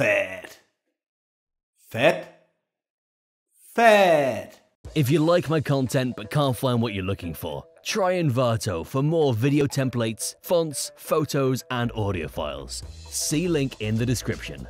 Fat, fat, fat. If you like my content but can't find what you're looking for, try Envato for more video templates, fonts, photos, and audio files. See link in the description.